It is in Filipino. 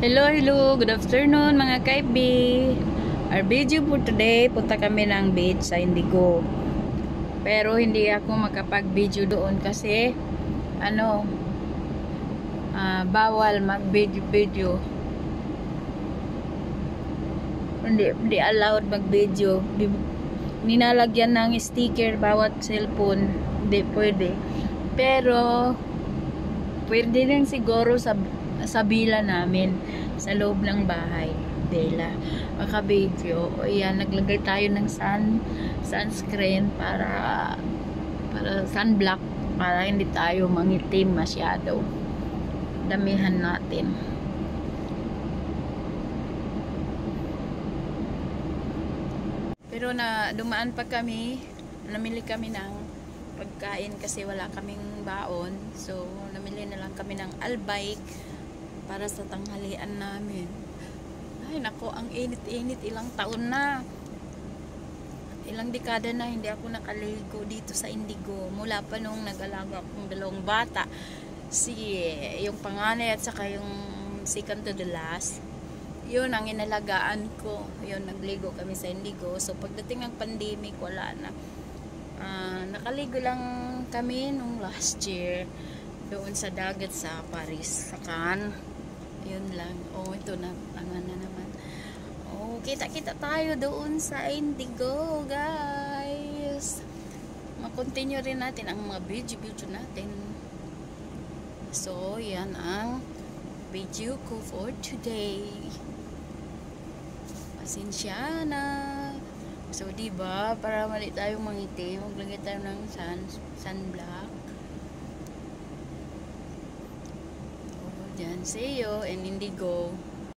Hello, hello. Good afternoon mga kaibi. Our video for today, punta kami ng beach sa Indigo. Pero hindi ako makapag-video doon kasi ano ah, bawal mag-video-video. Hindi, hindi allowed mag-video. Ninalagyan ng sticker bawat cellphone. Hindi pwede. Pero pwede rin siguro sa sa bila namin sa loob ng bahay Dela. Maka-video o yan naglagay tayo ng sun sunscreen para para sunblock para hindi tayo mangitim masyado. Damihan natin. Pero na dumaan pa kami namili kami ng pagkain kasi wala kaming baon. So namili na lang kami ng albike para sa tanghalian namin. Ay nako ang init-init. Ilang taon na. Ilang dekada na hindi ako nakaligo dito sa Indigo. Mula pa nung nag-alaga akong dalawang bata. Si yung panganay at saka yung second to the last. Yun ang inalagaan ko. Yun nagligo kami sa Indigo. So pagdating ng pandemic wala na. Ah, nakaligo lang kami nung last year doon sa dagat sa Paris sa Cannes yun lang. Oh ito na. Ang na naman. Oh kita kita tayo doon sa Indigo guys. Makontinue rin natin ang mga video video natin. So yan ang video ko for today. Pasensya na. So, di ba para mali tayo mangitim, maglagay tayo ng sun, sunblock. Dyan, Seo and Indigo.